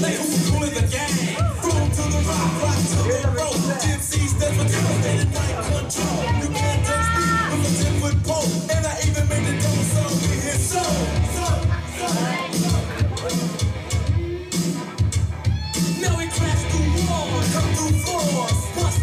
Like who's cool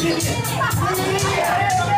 いいね!